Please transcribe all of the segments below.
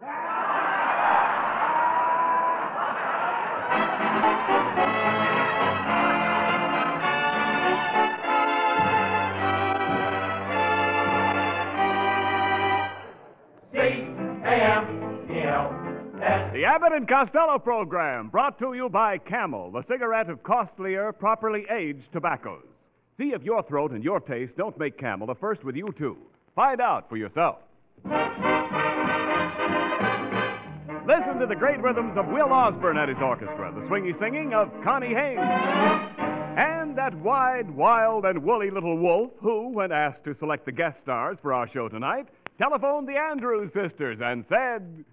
The Abbott and Costello program brought to you by Camel, the cigarette of costlier, properly aged tobaccos. See if your throat and your taste don't make Camel the first with you, too. Find out for yourself. Listen to the great rhythms of Will Osborne and his orchestra, the swingy singing of Connie Haynes. And that wide, wild, and woolly little wolf who, when asked to select the guest stars for our show tonight, telephoned the Andrews sisters and said!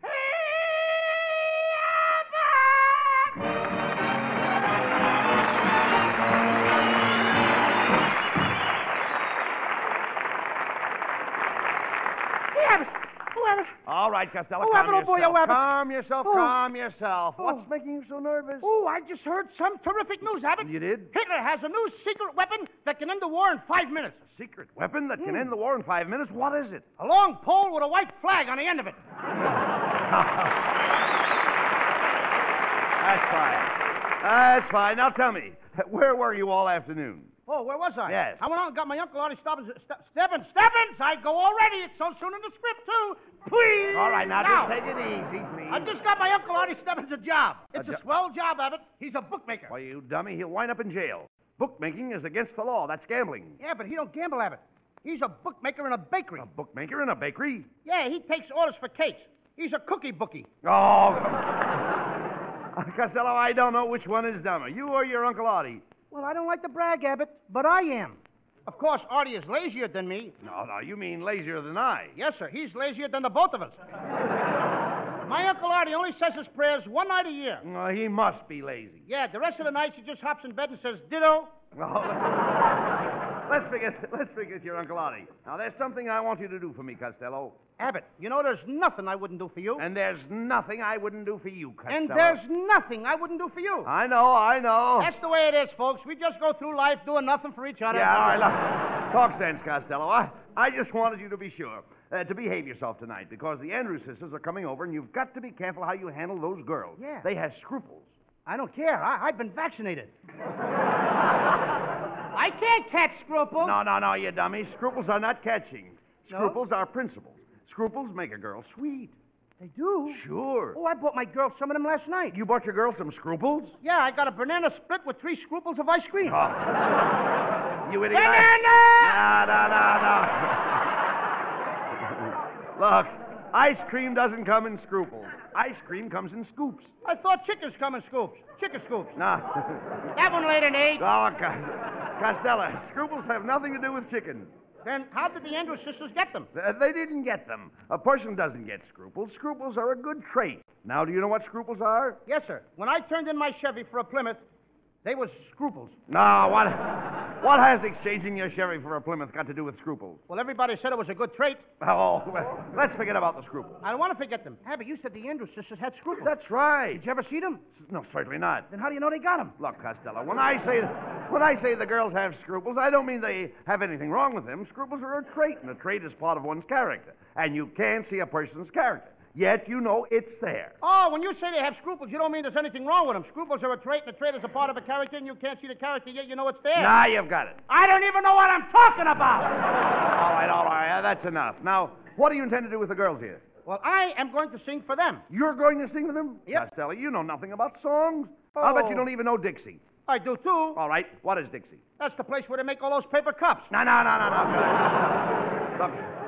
All right, Costello, Oh, calm Abbott, oh, boy, yourself. oh, Abbott. Calm yourself, Oh. calm yourself. Oh. What's making you so nervous? Oh, I just heard some terrific news, Abbott. You did? Hitler has a new secret weapon that can end the war in five minutes. A secret weapon that Hmm. can end the war in five minutes? What is it? A long pole with a white flag on the end of it. That's fine. That's fine. Now tell me, where were you all afternoon? Oh, where was I? Yes. I went out and got my Uncle Artie Stebbins. Ste- Stebbins! Stebbins! I go already. It's so soon in the script, too. Please! All right, now, just take it easy, please. I just got my Uncle Artie Stebbins a job. It's a, jo- swell job, Abbott. He's a bookmaker. Why, you dummy, he'll wind up in jail. Bookmaking is against the law. That's gambling. Yeah, but he don't gamble, Abbott. He's a bookmaker in a bakery. A bookmaker in a bakery? Yeah, he takes orders for cakes. He's a cookie bookie. Oh, Costello, I don't know which one is dumber, you or your Uncle Artie. Well, I don't like to brag, Abbott, but I am. Of course, Artie is lazier than me. No, no, you mean lazier than I. Yes, sir. He's lazier than the both of us. My Uncle Artie only says his prayers one night a year. Oh, he must be lazy. Yeah, the rest of the nights he just hops in bed and says ditto. Oh, let's forget, let's forget your Uncle Artie. Now, there's something I want you to do for me, Costello. Abbott, you know there's nothing I wouldn't do for you. And there's nothing I wouldn't do for you, Costello. And there's nothing I wouldn't do for you. I know, I know. That's the way it is, folks. We just go through life doing nothing for each other. Yeah, all right, look. Talk sense, Costello. I, I just wanted you to be sure uh, to behave yourself tonight because the Andrews sisters are coming over and you've got to be careful how you handle those girls. Yeah. They have scruples. I don't care. I, I've been vaccinated. I can't catch scruples. No, no, no, you dummy. Scruples are not catching. No? Scruples are principles. Scruples make a girl sweet. They do? Sure. Oh, I bought my girl some of them last night. You bought your girl some scruples? Yeah, I got a banana split with three scruples of ice cream. Oh. you idiot. Banana! No, no, no, no. Look, ice cream doesn't come in scruples. Ice cream comes in scoops. I thought chickens come in scoops. Chicken scoops. No. That one later, eight. oh, Cos- Costello, scruples have nothing to do with chicken. Then how did the Andrews sisters get them? They didn't get them. A person doesn't get scruples. Scruples are a good trait. Now, do you know what scruples are? Yes, sir. When I turned in my Chevy for a Plymouth, they was scruples. No, what? What has exchanging your Chevy for a Plymouth got to do with scruples? Well, everybody said it was a good trait. Oh, well, let's forget about the scruples. I don't want to forget them. Abbott, you said the Andrews sisters had scruples. That's right. Did you ever see them? No, certainly not. Then how do you know they got them? Look, Costello, when I say when I say the girls have scruples, I don't mean they have anything wrong with them. Scruples are a trait, and a trait is part of one's character. And you can't see a person's character. Yet you know it's there. Oh, when you say they have scruples, you don't mean there's anything wrong with them. Scruples are a trait, and a trait is a part of a character, and you can't see the character, yet you know it's there. Now you've got it. I don't even know what I'm talking about. All right, all right, that's enough. Now, what do you intend to do with the girls here? Well, I am going to sing for them. You're going to sing with them? Yes. Costello, you know nothing about songs. Oh. I'll bet you Oh. don't even know Dixie. I do too. All right, what is Dixie? That's the place where they make all those paper cups. No, no, no, no, no. Look.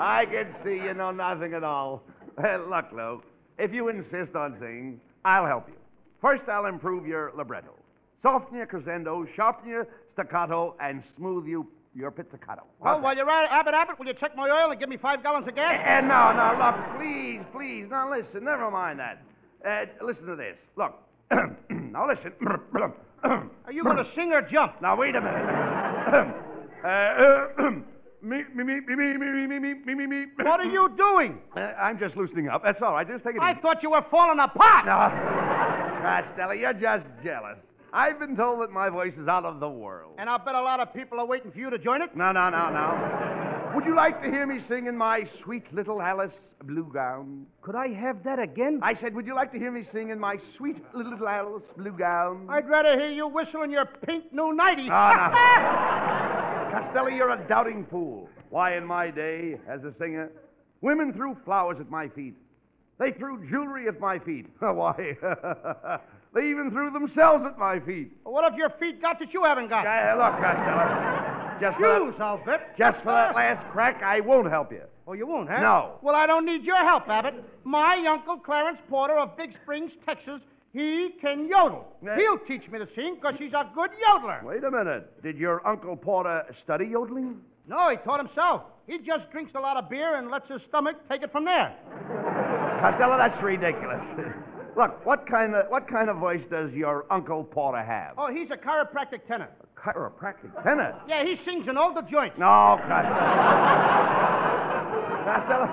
I can see you know nothing at all. Look, Lou, if you insist on singing, I'll help you. First, I'll improve your libretto. Soften your crescendo, sharpen your staccato, and smooth you your pizzicato. Well, Okay. while you're at it, Abbott Abbott, will you check my oil and give me five gallons of gas? And no, no, look, please, please. Now listen, never mind that. Uh, listen to this. Look. now listen. Are you going to sing or jump? now wait a minute. uh, uh, me, me, me, me, me, me, me, me, me, me, me. What are you doing? Uh, I'm just loosening up. That's all right. Just take it I easy. thought you were falling apart. No. Costello, you're just jealous. I've been told that my voice is out of the world. And I'll bet a lot of people are waiting for you to join it. No, no, no, no. Would you like to hear me sing in my sweet little Alice blue gown? Could I have that again? I said, would you like to hear me sing in my sweet little Alice blue gown? I'd rather hear you whistle in your pink new nightie. No, no. Costello, you're a doubting fool. Why, in my day, as a singer, women threw flowers at my feet. They threw jewelry at my feet. Why, they even threw themselves at my feet. what have your feet got that you haven't got? Uh, look, Costello, just for, Shoes, that, I'll bet. just for that last crack, I won't help you. Oh, you won't, huh? No. Well, I don't need your help, Abbott. My uncle Clarence Porter of Big Springs, Texas, he can yodel. Yeah. He'll teach me to sing because he's a good yodeler. Wait a minute. Did your Uncle Porter study yodeling? No, he taught himself. He just drinks a lot of beer and lets his stomach take it from there. Costello, that's ridiculous. Look, what kind of what kind of voice does your Uncle Porter have? Oh, he's a chiropractic tenor. A chiropractic tenor. Yeah, he sings in all the joints. No, Costello. Costello.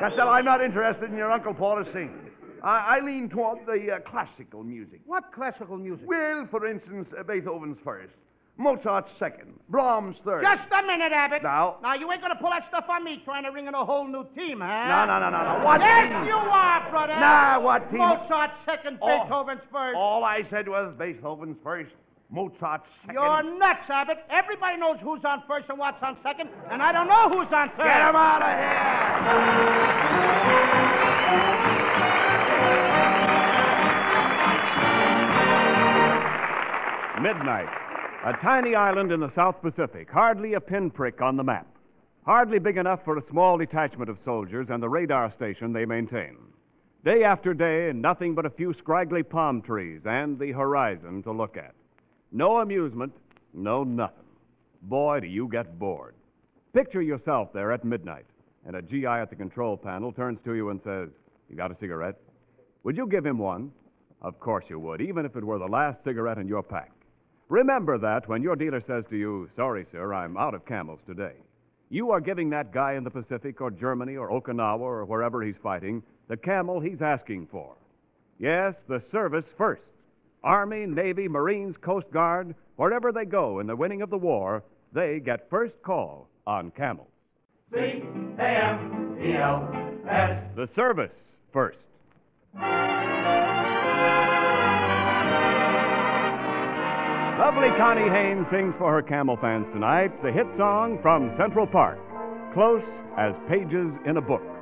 Costello, I'm not interested in your Uncle Porter singing. I, I lean toward the uh, classical music. What classical music? Well, for instance, uh, Beethoven's first, Mozart's second, Brahms' third. Just a minute, Abbott. Now? Now, you ain't gonna pull that stuff on me trying to ring in a whole new team, huh? No, no, no, no, no. What Yes, team? you are, brother. Nah, what team? Mozart's second, Oh. Beethoven's first. All I said was Beethoven's first, Mozart's second. You're nuts, Abbott. Everybody knows who's on first and what's on second, and I don't know who's on third. Get him out of here! Midnight. A tiny island in the South Pacific, hardly a pinprick on the map. Hardly big enough for a small detachment of soldiers and the radar station they maintain. Day after day, nothing but a few scraggly palm trees and the horizon to look at. No amusement, no nothing. Boy, do you get bored. Picture yourself there at midnight, and a GI at the control panel turns to you and says, You got a cigarette? Would you give him one? Of course you would, even if it were the last cigarette in your pack. Remember that when your dealer says to you, Sorry, sir, I'm out of camels today. You are giving that guy in the Pacific or Germany or Okinawa or wherever he's fighting the camel he's asking for. Yes, the service first. Army, Navy, Marines, Coast Guard, wherever they go in the winning of the war, they get first call on camels. C-A-M-E-L-S. The service first. Lovely Connie Haynes sings for her camel fans tonight the hit song from Central Park, Close as Pages in a Book.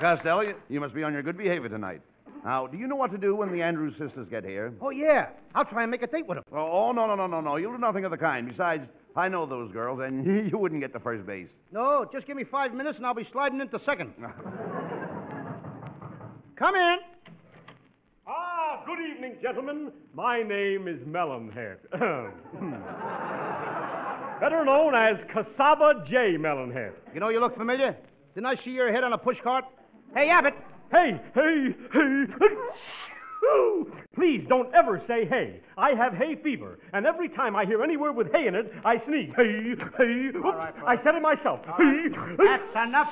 Costello, you, you must be on your good behavior tonight. Now, do you know what to do when the Andrews sisters get here? Oh, yeah. I'll try and make a date with them. Oh, no, no, no, no, no. You'll do nothing of the kind. Besides, I know those girls, and you wouldn't get to first base. No, just give me five minutes and I'll be sliding into second. Come in. Ah, good evening, gentlemen. My name is Melonhead. Better known as Cassava J. Melonhead. You know you look familiar. Didn't I see your head on a pushcart? Hey, Abbott. Hey, hey, hey. Please don't ever say hey. I have hay fever, and every time I hear any word with hay in it, I sneeze. Hey, hey. Oops, right, I said it myself. Hey, That's enough.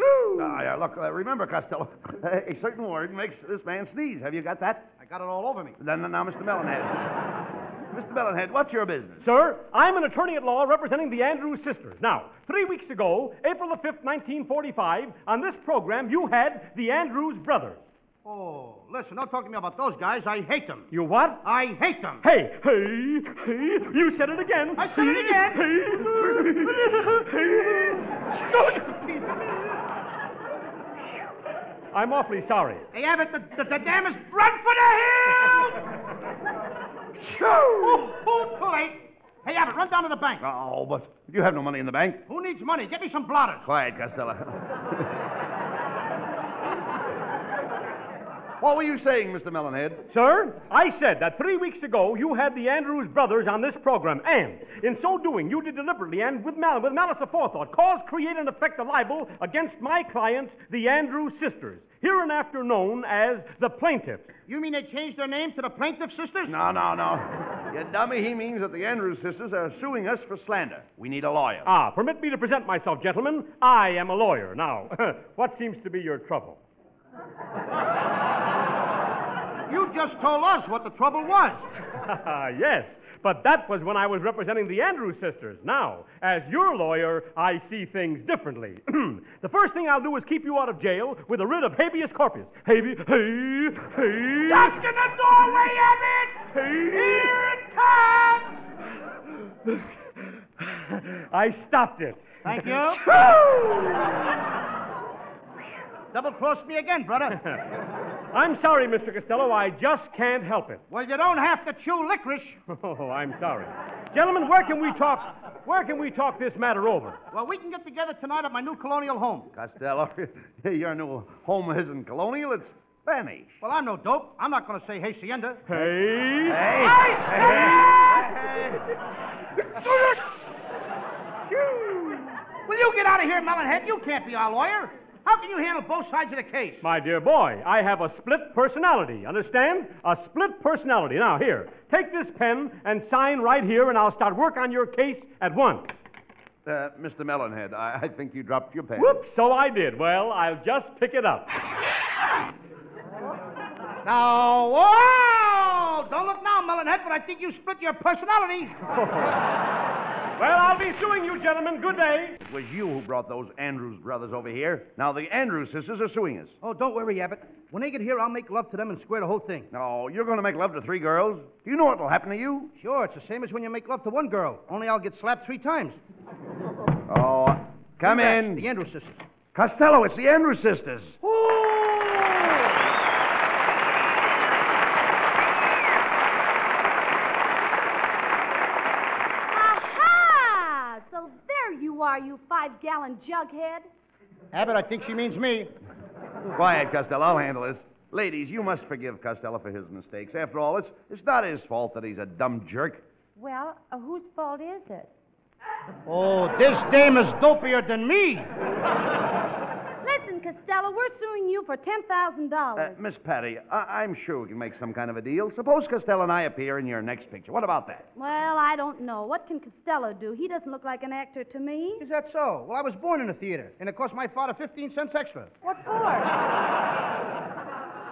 Ooh. Ah, yeah, look, uh, remember, Costello, a certain word makes this man sneeze. Have you got that? I got it all over me. Then, now, Mr. Melonhead. Mr. Melonhead, what's your business? Sir, I'm an attorney at law representing the Andrews sisters. Now, three weeks ago, April the 5th, 1945, on this program, you had the Andrews brothers. Oh, listen, don't talk to me about those guys. I hate them. You what? I hate them. Hey, hey, hey, you said it again. I said it again. Hey, I'm awfully sorry. Hey, Abbott, the, the, the is run for the hills! Oh, oh, too late. Hey, Abbott, run down to the bank. Oh, but you have no money in the bank. Who needs money? Get me some blotters. Quiet, Costello. what were you saying, Mr. Melonhead? Sir, I said that three weeks ago you had the Andrews brothers on this program, and in so doing, you did deliberately and with, mal- with malice aforethought cause, create, and effect a libel against my clients, the Andrews sisters, hereinafter known as the plaintiffs. You mean they changed their name to the Plaintiff Sisters? No, no, no. You dummy, he means that the Andrews sisters are suing us for slander. We need a lawyer. Ah, permit me to present myself, gentlemen. I am a lawyer. Now, what seems to be your trouble? You just told us what the trouble was. yes, but that was when I was representing the Andrews sisters. Now, as your lawyer, I see things differently. the first thing I'll do is keep you out of jail with a writ of habeas corpus. Habeas, hey, hey. Duck in the doorway, Abbott! Hey. Here it comes! I stopped it. Thank you. Double crossed me again, brother. I'm sorry, Mr. Costello. I just can't help it. well, you don't have to chew licorice. Oh, I'm sorry. Gentlemen, where can we talk? Where can we talk this matter over? Well, we can get together tonight at my new colonial home. Costello, your new home isn't colonial, it's Spanish. Well, I'm no dope. I'm not going to say hacienda. Hey. Hey! Hey. hey. hey. Will you get out of here, Melonhead? You can't be our lawyer. How can you handle both sides of the case? My dear boy, I have a split personality. Understand? A split personality. Now, here, take this pen and sign right here, and I'll start work on your case at once. Uh, Mr. Melonhead, I, I think you dropped your pen. Whoops, so I did. Well, I'll just pick it up. Now, whoa! Don't look now, Melonhead, but I think you split your personality. Well, I'll be suing you, gentlemen. Good day. It was you who brought those Andrews brothers over here. Now the Andrews sisters are suing us. Oh, don't worry, Abbott. When they get here, I'll make love to them and square the whole thing. No, you're going to make love to three girls? Do you know what will happen to you? Sure, it's the same as when you make love to one girl. Only I'll get slapped three times. Oh, come Congrats, in. The Andrews sisters. Costello, it's the Andrews sisters. Aha! So there you are, you five gallon jughead. Abbott, I think she means me. Quiet, Costello. I'll handle this. Ladies, you must forgive Costello for his mistakes. After all, it's, it's not his fault that he's a dumb jerk. Well, uh, whose fault is it? Oh, this dame is dopier than me. Listen, Costello, we're suing you for $10,000. Uh, Miss Patty, I- I'm sure we can make some kind of a deal. Suppose Costello and I appear in your next picture. What about that? well, I don't know. What can Costello do? He doesn't look like an actor to me. Is that so? Well, I was born in a theater, and it cost my father 15 cents extra. What for?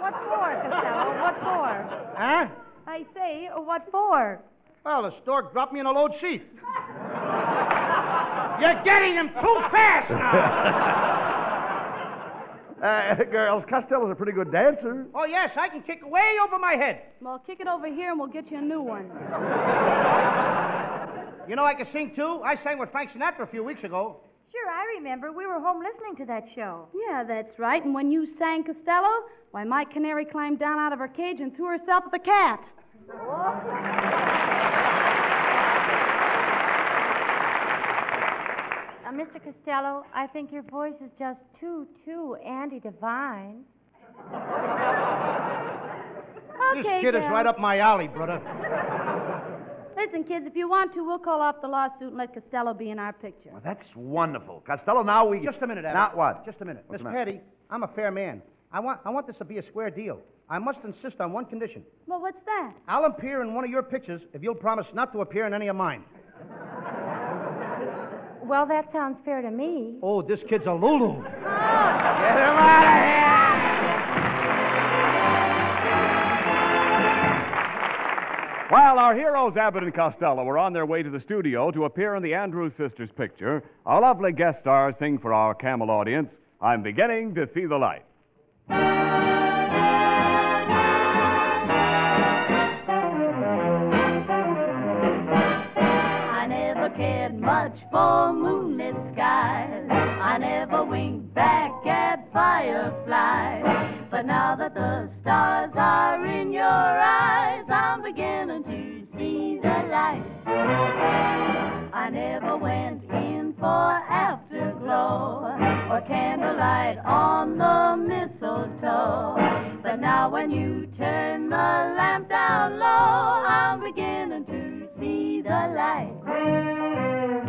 what for, Costello? What for? Huh? I say, what for? Well, the stork dropped me in a load seat. You're getting him too fast now. Uh, girls, Costello's a pretty good dancer. oh, yes, I can kick way over my head. Well, kick it over here and we'll get you a new one. You know I can sing, too? I sang with Frank Sinatra a few weeks ago. Sure, I remember. We were home listening to that show. Yeah, that's right. And when you sang Costello, why, my canary climbed down out of her cage and threw herself at the cat. Mr. Costello, I think your voice is just too, too Andy Devine. This okay, kid is Del. right up my alley, brother. Listen, kids, if you want to, we'll call off the lawsuit and let Costello be in our picture. Well, that's wonderful. Costello, now we. Just a minute, Abbott. Not what? Just a minute. What's Miss the? Patty, I'm a fair man. I want, I want this to be a square deal. I must insist on one condition. Well, what's that? I'll appear in one of your pictures if you'll promise not to appear in any of mine. Well, that sounds fair to me. Oh, this kid's a Lulu. Get him out of here! While our heroes Abbott and Costello were on their way to the studio to appear in the Andrews Sisters picture, our lovely guest stars sing for our Camel audience, I'm beginning to see the light. For moonlit skies. I never winked back at fireflies. But now that the stars are in your eyes, I'm beginning to see the light. I never went in for afterglow or candlelight on the mistletoe. But now when you turn the lamp down low, I'm beginning to see the light.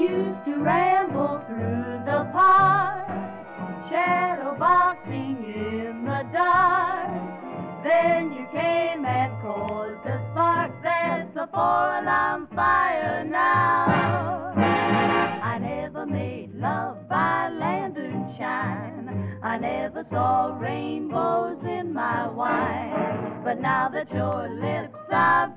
Used to ramble through the park, shadow boxing in the dark. Then you came and caused a spark that's a four-alarm fire now. I never made love by lantern shine. I never saw rainbows in my wine. But now that your lips are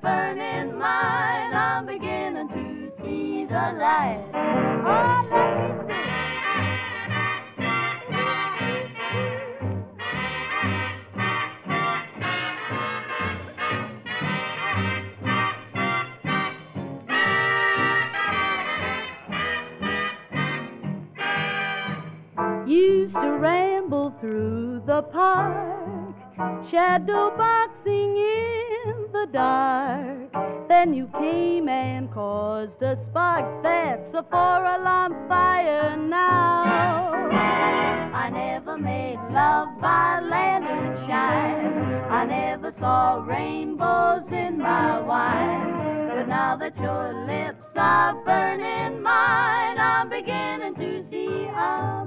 Used to ramble through the park, shadow boxing in the dark. Then you came and caused a spark that's a four-alarm fire now. I never made love by lantern shine. I never saw rainbows in my wine. But now that your lips are burning mine, I'm beginning to see, I'm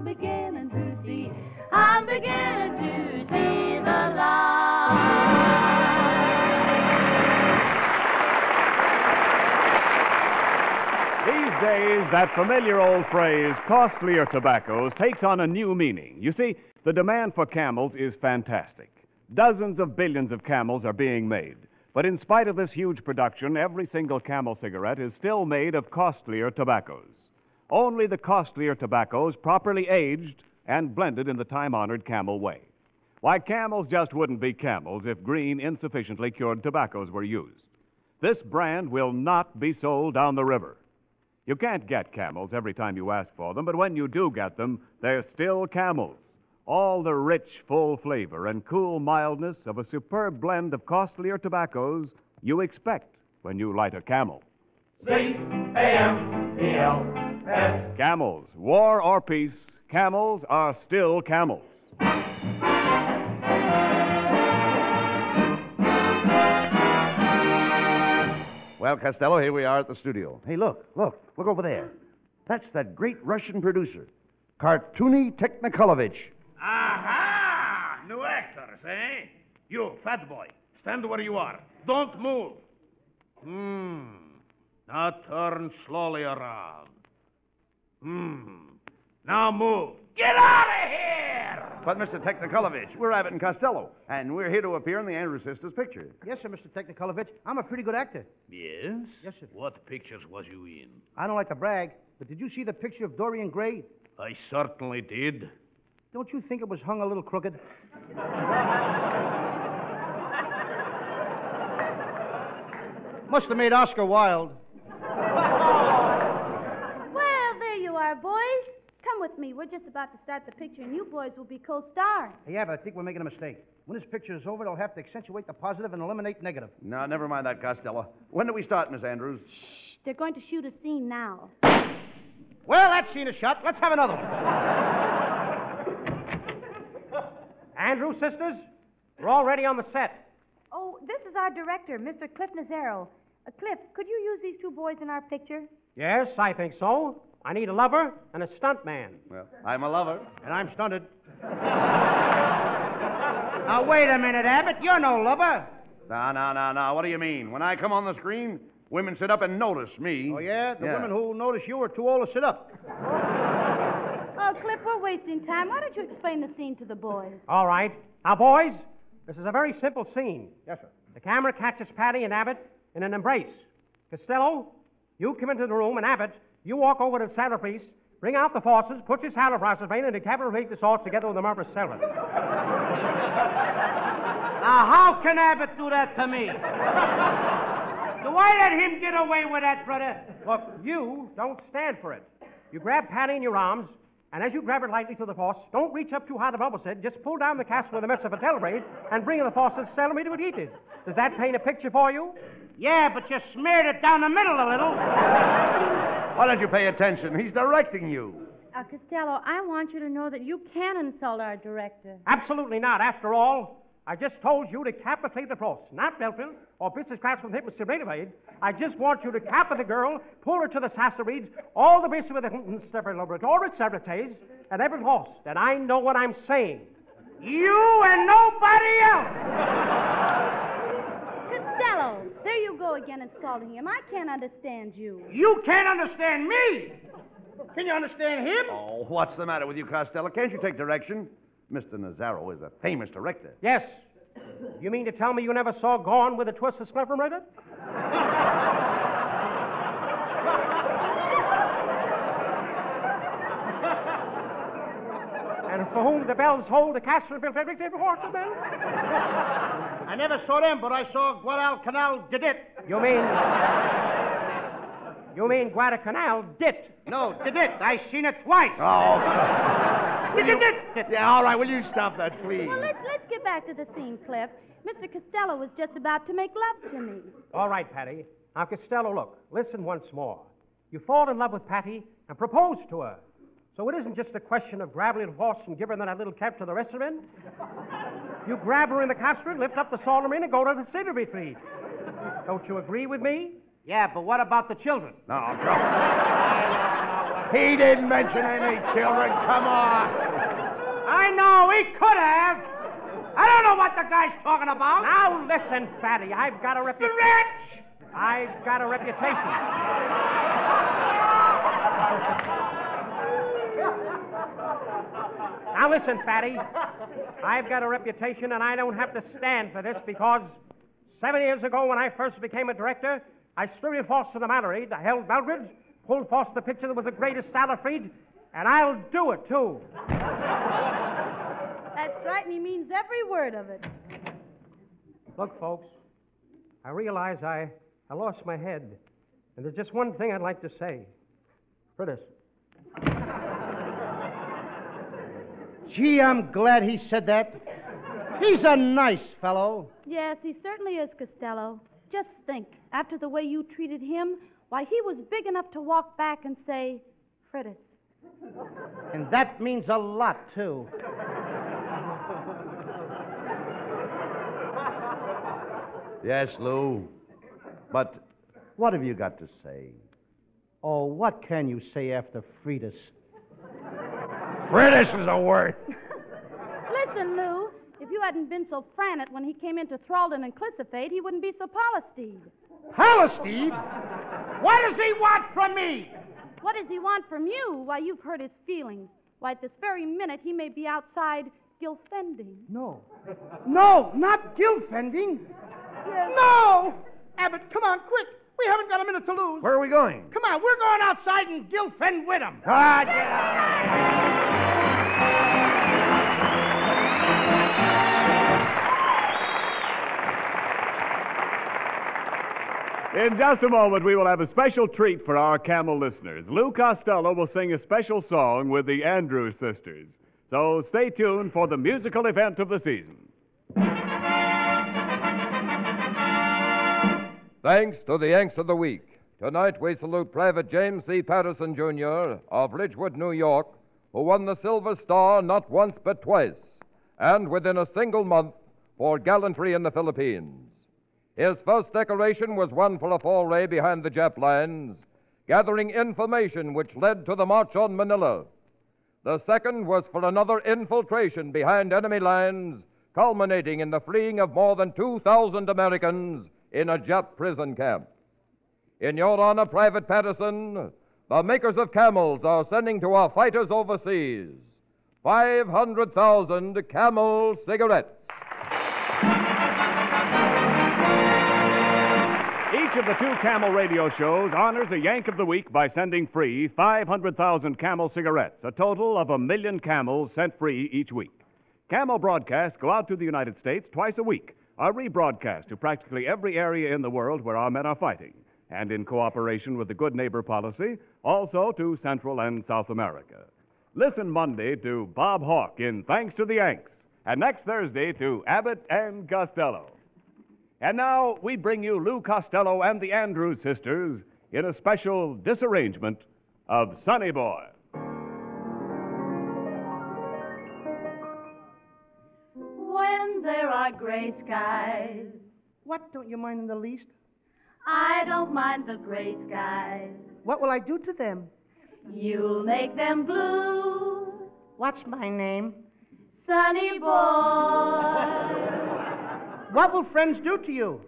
days, that familiar old phrase, costlier tobaccos, takes on a new meaning. You see, the demand for camels is fantastic. Dozens of billions of camels are being made. But in spite of this huge production, every single camel cigarette is still made of costlier tobaccos. Only the costlier tobaccos, properly aged and blended in the time honored camel way. Why, camels just wouldn't be camels if green, insufficiently cured tobaccos were used. This brand will not be sold down the river. You can't get camels every time you ask for them, but when you do get them, they're still camels. All the rich, full flavor and cool mildness of a superb blend of costlier tobaccos you expect when you light a camel. C-A-M-E-L-S. Camels, war or peace, camels are still camels. Well, Costello, here we are at the studio. Hey, look, look, look over there. That's that great Russian producer, Kartuny Technikolovich. Aha! New actors, eh? You, fat boy, stand where you are. Don't move. Hmm. Now turn slowly around. Hmm. Now move. Get out of here! But, Mr. Technikolovich, we're Abbott and Costello, and we're here to appear in the Andrews Sisters picture. Yes, sir, Mr. Technikolovich. I'm a pretty good actor. Yes? Yes, sir. What pictures was you in? I don't like to brag, but did you see the picture of Dorian Gray? I certainly did. Don't you think it was hung a little crooked? Must have made Oscar wild. Well, there you are, boys. we're just about to start the picture, and you boys will be co-stars. Yeah, but I think we're making a mistake. When this picture is over, they'll have to accentuate the positive and eliminate negative. No, never mind that, Costello. When do we start, Miss Andrews? Shh, they're going to shoot a scene now. Well, that scene is shot. Let's have another one. Andrew, sisters, we're already on the set. Oh, this is our director, Mr. Cliff Nazarro. Uh, Cliff, could you use these two boys in our picture? Yes, I think so. I need a lover and a stunt man. Well, I'm a lover. And I'm stunted. now, wait a minute, Abbott. You're no lover. No, no, no, no. What do you mean? When I come on the screen, women sit up and notice me. Oh, yeah? The women who notice you are too old to sit up. Oh, Cliff, we're wasting time. Why don't you explain the scene to the boys? All right. Now, boys, this is a very simple scene. Yes, sir. The camera catches Patty and Abbott in an embrace. Costello, you come into the room, and Abbott, you walk over to the salad piece, bring out the faucets, put your salad process vein, and decapitate the sauce together with the murderous salad. Now, how can Abbott do that to me? do I let him get away with that, brother? Look, you don't stand for it. You grab Patty in your arms, and as you grab her lightly to the force, don't reach up too high, the bubble said. Just pull down the castle with a mess of a telebraid and bring in the faucet centimeter with heated. Does that paint a picture for you? Yeah, but you smeared it down the middle a little. Why don't you pay attention? He's directing you. Uh, Costello, I want you to know that you can insult our director. Absolutely not. After all, I just told you to capitate the frost, not Belfield or business class with him, Mr. Bladevade. I just want you to cap the girl, pull her to the Sassareeds, all the base with the several laboratory, several and every horse. That I know what I'm saying. You and nobody else. Costello, there you go again insulting him. I can't understand you. You can't understand me. Can you understand him? Oh, what's the matter with you, Costello? Can't you take direction? Mr. Nazarro is a famous director. Yes. You mean to tell me you never saw Gone with a Twist of Snuffleupagus? and for whom the bells hold the castle of Frederick David Horton, then? I never saw them, but I saw Guadalcanal did it. You mean. You mean Guadalcanal did? No, did it. I seen it twice. Oh. Did it, did it. Yeah, all right. Will you stop that, please? Well, let's, let's get back to the scene, Cliff. Mr. Costello was just about to make love to me. All right, Patty. Now, Costello, look, listen once more. You fall in love with Patty and propose to her. So it isn't just a question of grabbing a horse and giving her that little cap to the restaurant. You grab her in the castle, lift up the Solomon, and go to the city retreat. Don't you agree with me? Yeah, but what about the children? No, come He didn't mention any children. Come on. I know, he could have. I don't know what the guy's talking about. Now listen, Fatty, I've got a reputation. Stretch! I've got a reputation. Now listen, Fatty. I've got a reputation, and I don't have to stand for this because seven years ago, when I first became a director, I force to the Mallory. I held Belgrade, pulled forth the picture that was the greatest Salafried, and I'll do it too. That's right, and he means every word of it. Look, folks, I realize I, I lost my head, and there's just one thing I'd like to say. Frittis. Gee, I'm glad he said that. He's a nice fellow. Yes, he certainly is, Costello. Just think, after the way you treated him, why, he was big enough to walk back and say, Frittis. And that means a lot, too. Yes, Lou. But what have you got to say? Oh, what can you say after Fridas? Fridas is a word. Listen, Lou, if you hadn't been so frantic when he came into Thraldon and Clissophade, he wouldn't be so Palestine. Palestine? What does he want from me? What does he want from you? Why, you've hurt his feelings. Why, at this very minute, he may be outside Gilfending. No. No, not Gilfending. Yes. No! Abbott, come on, quick. We haven't got a minute to lose. Where are we going? Come on, we're going outside and Gilfend with him. Ah, get In just a moment, we will have a special treat for our camel listeners. Lou Costello will sing a special song with the Andrews sisters. So stay tuned for the musical event of the season. Thanks to the Yanks of the Week. Tonight we salute Private James C. Patterson, Jr. of Ridgewood, New York, who won the Silver Star not once but twice, and within a single month for gallantry in the Philippines. His first decoration was one for a foray behind the Jap lines, gathering information which led to the march on Manila. The second was for another infiltration behind enemy lines, culminating in the freeing of more than 2,000 Americans in a Jap prison camp. In your honor, Private Patterson, the makers of camels are sending to our fighters overseas 500,000 camel cigarettes. Of the two Camel radio shows honors a Yank of the Week by sending free 500,000 Camel cigarettes, a total of a million camels sent free each week. Camel broadcasts go out to the United States twice a week, are rebroadcast to practically every area in the world where our men are fighting, and in cooperation with the Good Neighbor policy, also to Central and South America. Listen Monday to Bob Hawk in Thanks to the Yanks, and next Thursday to Abbott and Costello. And now we bring you Lou Costello and the Andrews sisters in a special disarrangement of Sonny Boy. When there are gray skies, What don't you mind in the least? I don't mind the gray skies. What will I do to them? You'll make them blue, What's my name? sunny boy. What will friends do to you?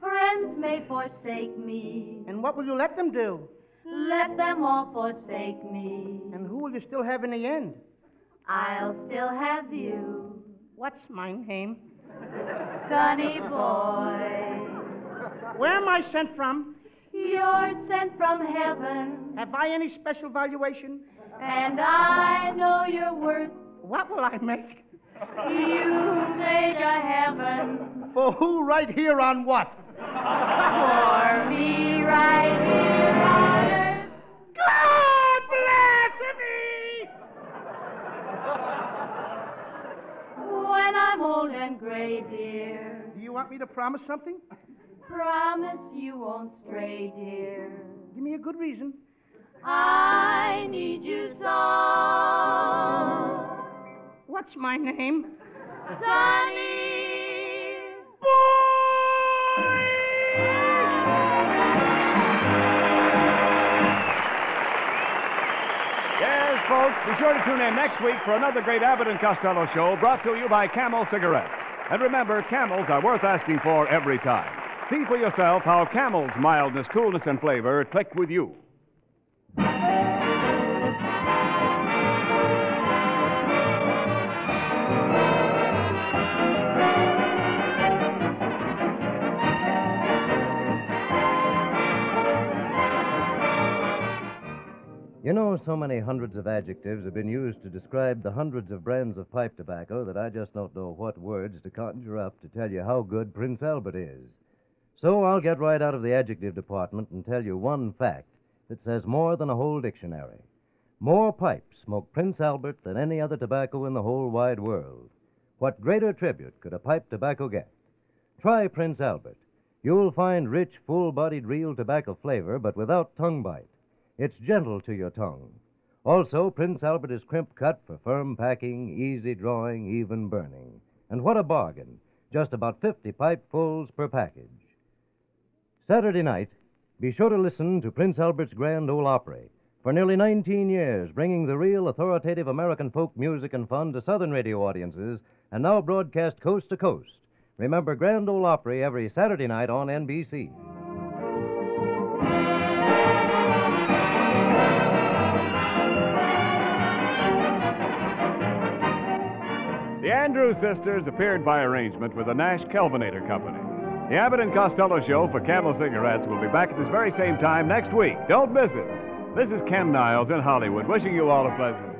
Friends may forsake me, And what will you let them do? let them all forsake me. And who will you still have in the end? I'll still have you, What's my name? sunny boy. Where am I sent from? You're sent from heaven, Have I any special valuation? and I know your worth. What will I make? You made a heaven For who right here on what? for me right here on earth. God bless me! When I'm old and gray, dear, Do you want me to promise something? promise you won't stray, dear. Give me a good reason. I need you so. What's my name? Sunny Yes, folks, be sure to tune in next week for another great Abbott and Costello show brought to you by Camel Cigarettes. And remember, camels are worth asking for every time. See for yourself how Camel's mildness, coolness, and flavor click with you. You know, so many hundreds of adjectives have been used to describe the hundreds of brands of pipe tobacco that I just don't know what words to conjure up to tell you how good Prince Albert is. So I'll get right out of the adjective department and tell you one fact that says more than a whole dictionary. More pipes smoke Prince Albert than any other tobacco in the whole wide world. What greater tribute could a pipe tobacco get? Try Prince Albert. You'll find rich, full bodied real tobacco flavor, but without tongue bite. It's gentle to your tongue. Also, Prince Albert is crimp cut for firm packing, easy drawing, even burning. And what a bargain! Just about 50 pipefuls per package. Saturday night, be sure to listen to Prince Albert's Grand Ole Opry. For nearly 19 years, bringing the real authoritative American folk music and fun to Southern radio audiences, and now broadcast coast to coast. Remember Grand Ole Opry every Saturday night on NBC. The Andrews sisters appeared by arrangement with the Nash Kelvinator Company. The Abbott and Costello Show for Camel Cigarettes will be back at this very same time next week. Don't miss it. This is Ken Niles in Hollywood, wishing you all a pleasant